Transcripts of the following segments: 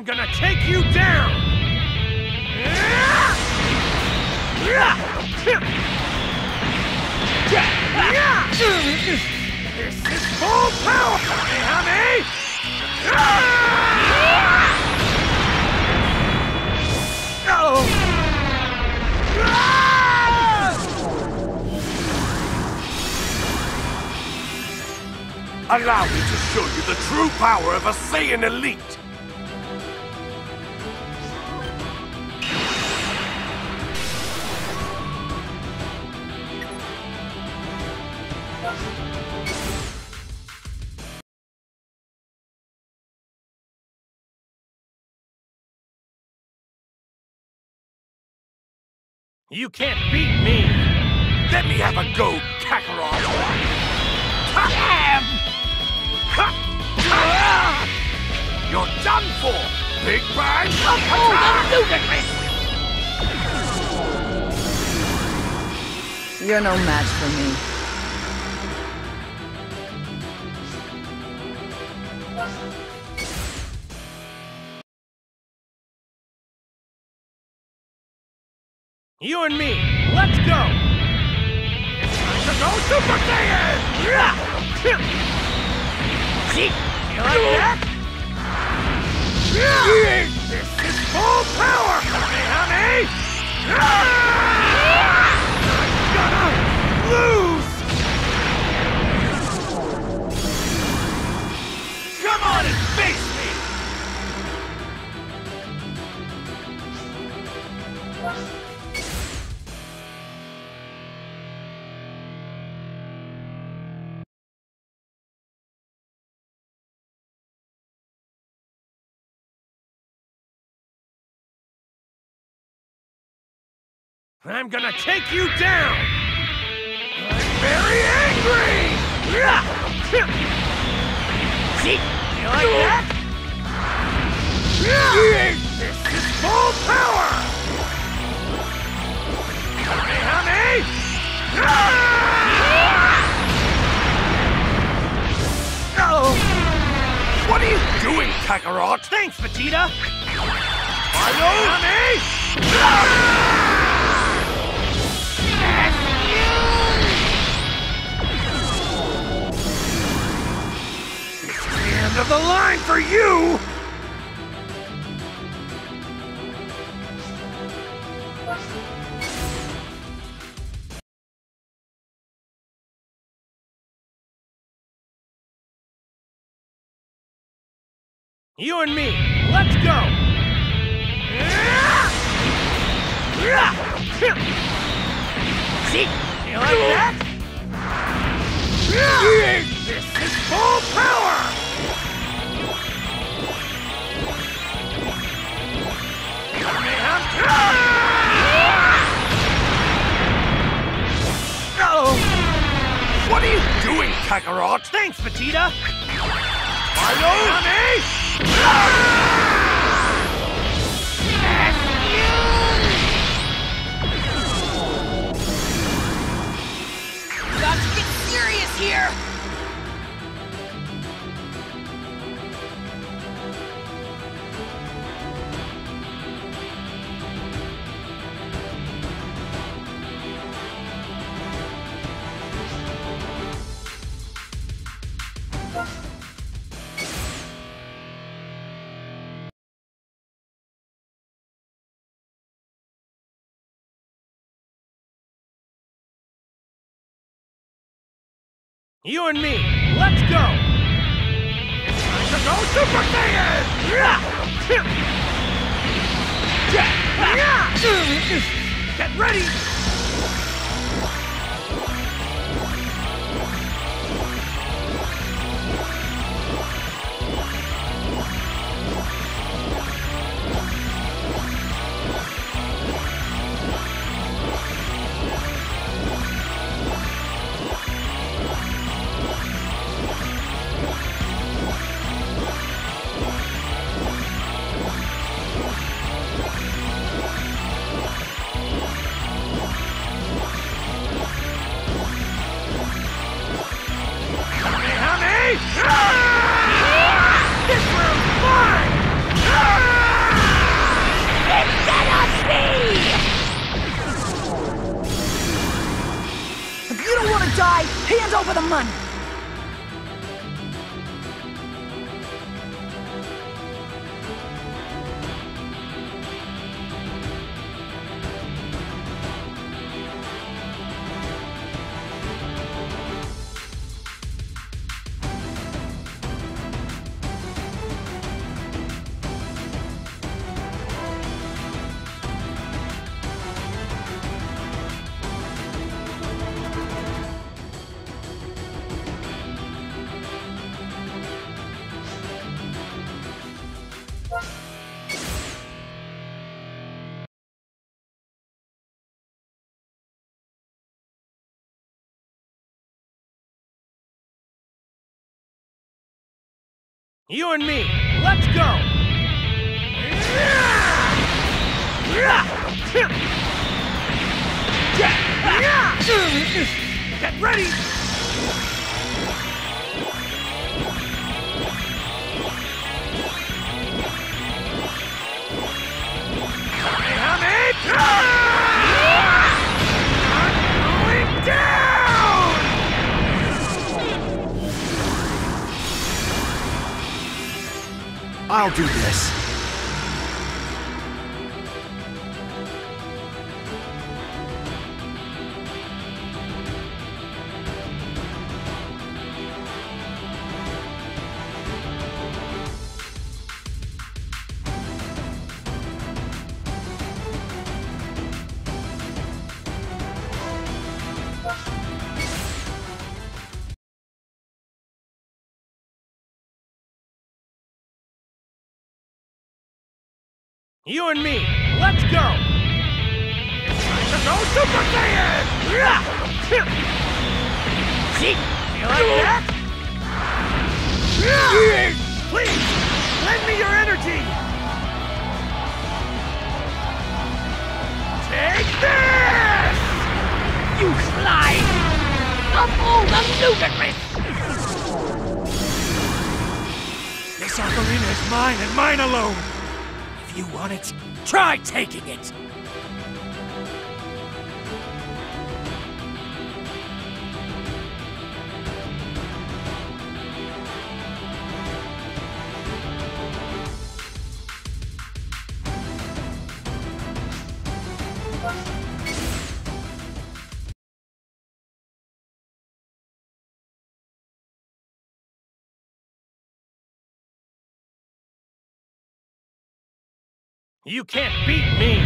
I'm gonna take you down! This is full power! Kamehameha! Oh! Allow me to show you the true power of a Saiyan elite! You can't beat me! Let me have a go, Kakarot! Damn! You're done for! Big Bang Oh, You're no match for me. You and me, let's go! Time to go Super Saiyan! See? You like that? This is full power! Kamehameha! I'm gonna take you down! I'm very angry! See? You like that? This is full power! Kamehameha! Oh! What are you doing, Kakarot? Thanks, Vegeta! It's the end of the line for you! You and me, let's go! See? You like that? This is full Kakarot? Thanks, Vegeta! Got to get serious here! You and me, let's go! It's time to go Super Saiyan! Get ready! Over the money. You and me, let's go! Get ready! Do this. You and me, let's go! It's time to go Super Saiyan! See? You like that? Please, lend me your energy! Take this! You slide! Of all the ludicrous! This ocarina is mine and mine alone! If you want it, try taking it! You can't beat me!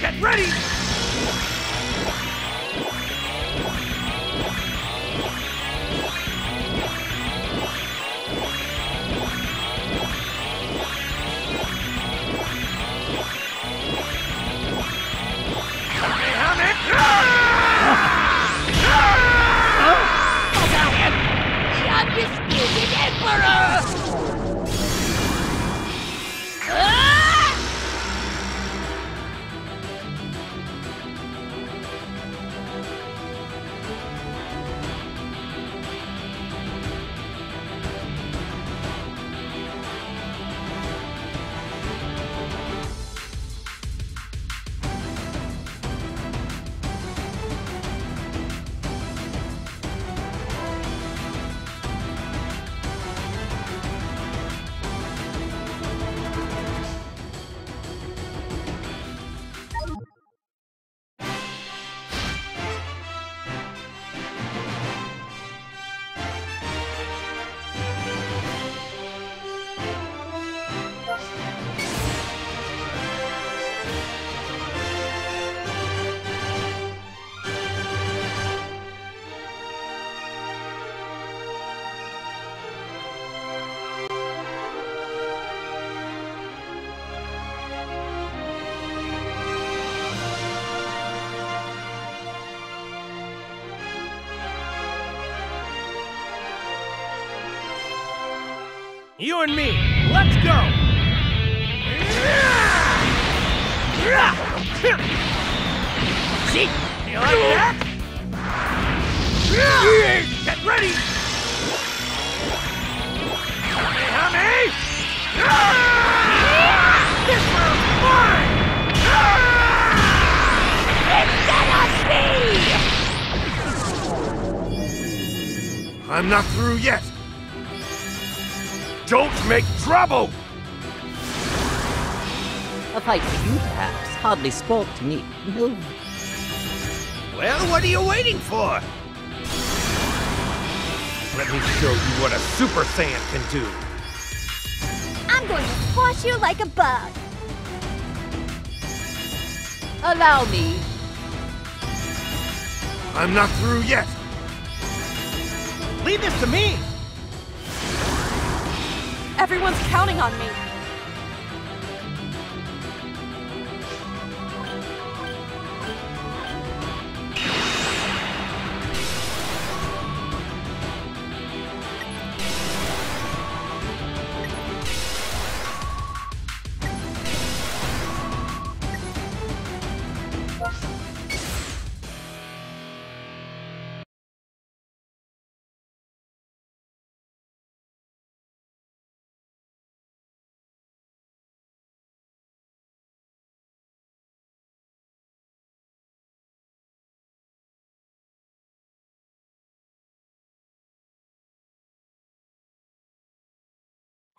Get ready! You and me, let's go! See? You like that? Get ready! Ah! This mine! Ah! Be! I'm not through yet! Don't make trouble! A fight for you, perhaps, hardly spoke to me. No. Well, what are you waiting for? Let me show you what a Super Saiyan can do. I'm going to squash you like a bug. Allow me. I'm not through yet. Leave this to me. Everyone's counting on me.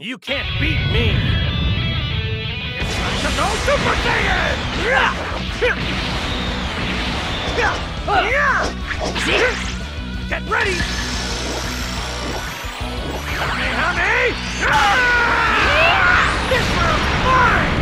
You can't beat me! To go Super Saiyan! Get ready! Kamehameha! This one's mine!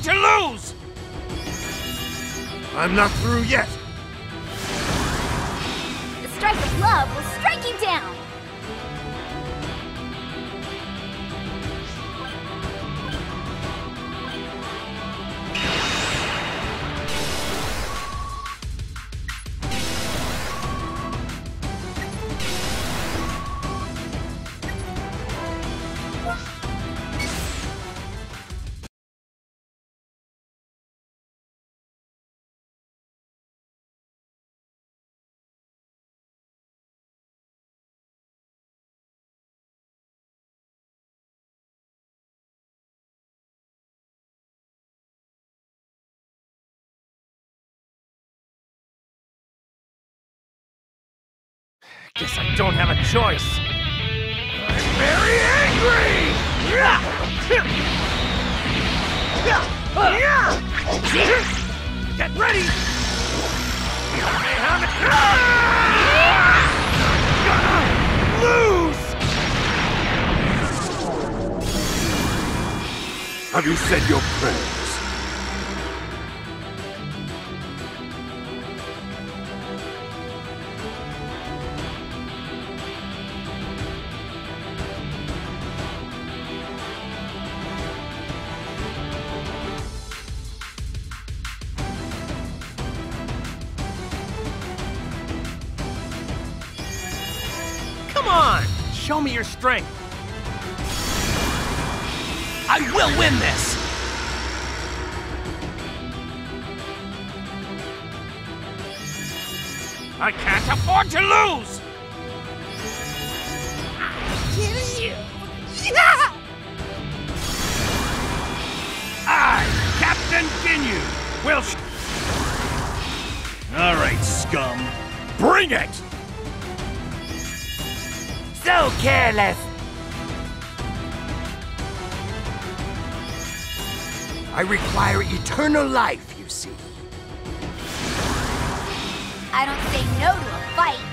To lose! I'm not through yet. The strike of love will strike you down. Guess I don't have a choice. I'm very angry! Get ready! I Gonna lose! Have you said your prayers? Show me your strength! I will win this! I can't afford to lose! I'll Kill you. I, Captain Ginyu, will All right, scum. Bring it! So careless! I require eternal life, you see. I don't say no to a fight.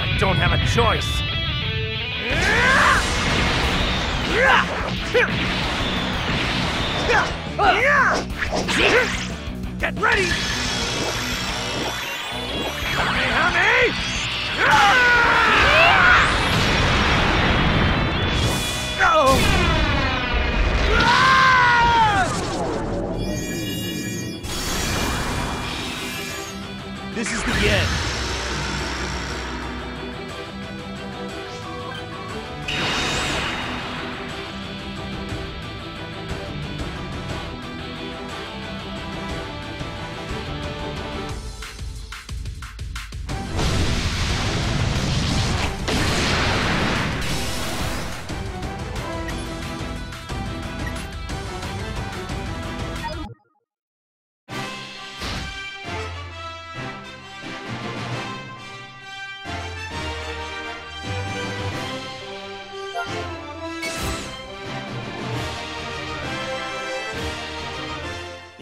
I don't have a choice. Get ready!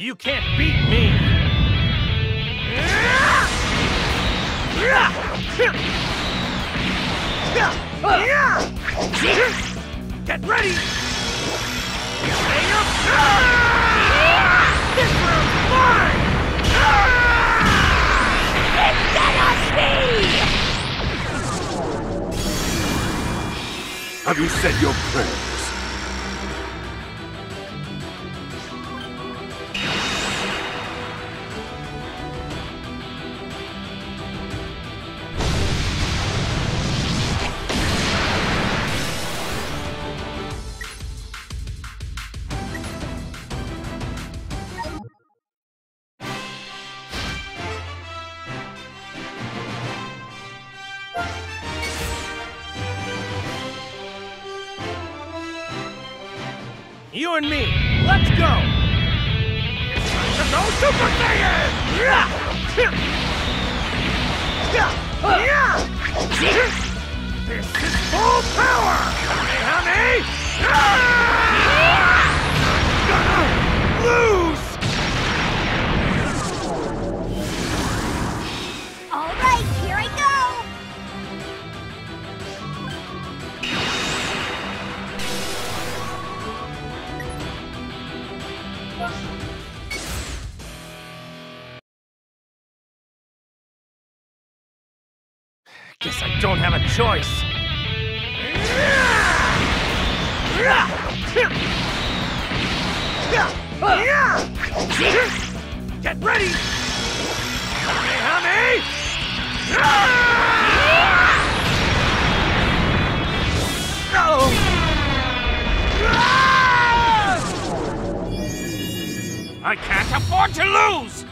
You can't beat me! Get ready! Stay up! This round's mine! Have you said your prayers? You and me, let's go! It's time to go Super Saiyan! This is full power! Kamehameha! Ah! I'm gonna lose! Guess I don't have a choice. Get ready! I can't afford to lose!